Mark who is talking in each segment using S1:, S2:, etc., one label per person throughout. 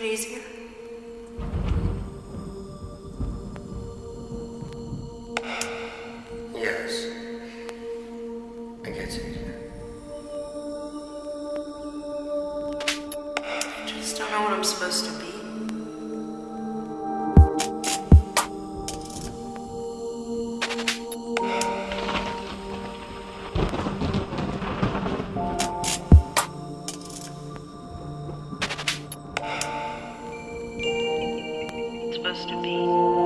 S1: here?
S2: Yes. I get it.
S1: I just don't know what I'm supposed to Supposed to be.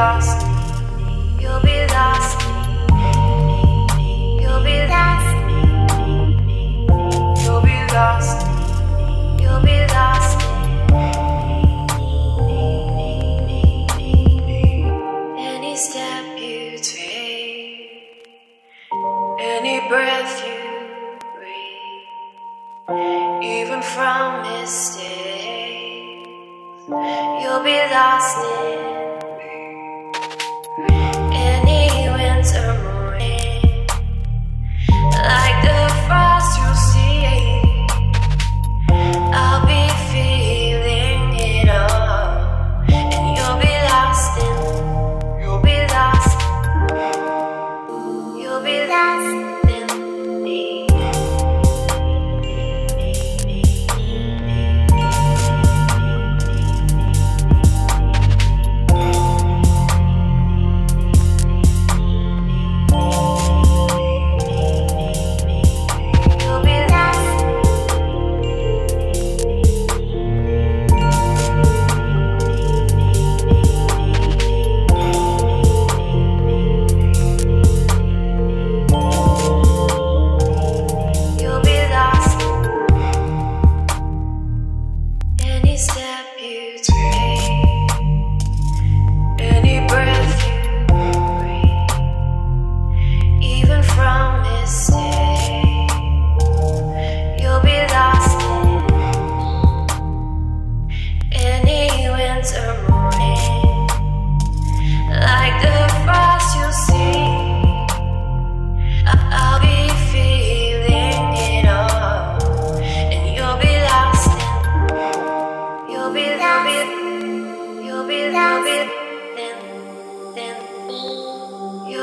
S1: You'll be lost. You'll be lost. You'll be lost. You'll be lost. Any step you take, any breath you breathe, even from mistakes, you'll be lost in. Any winter morning, like the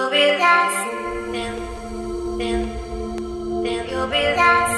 S1: you'll be dancing, then, then, then you'll be dancing.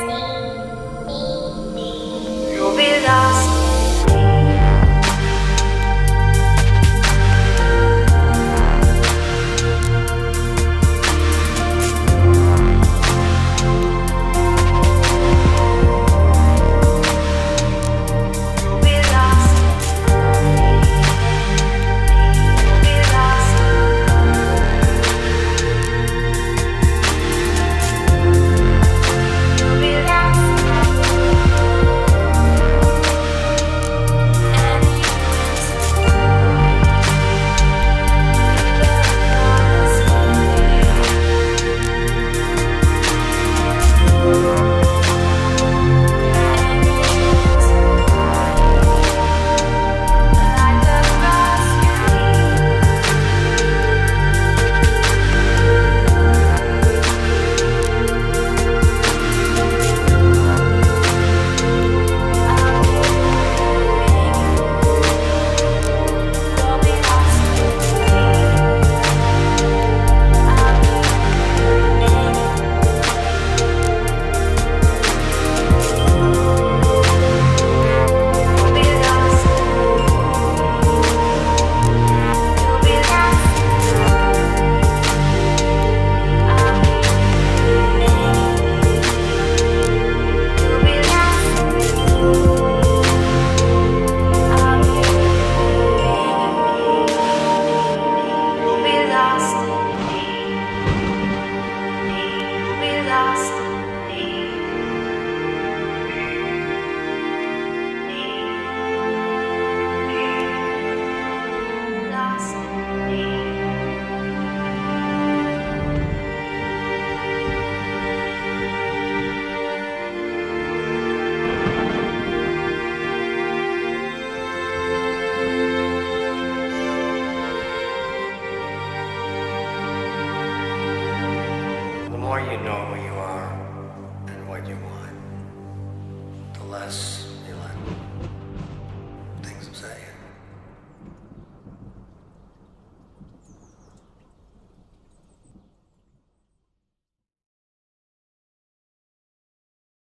S1: know
S2: yeah.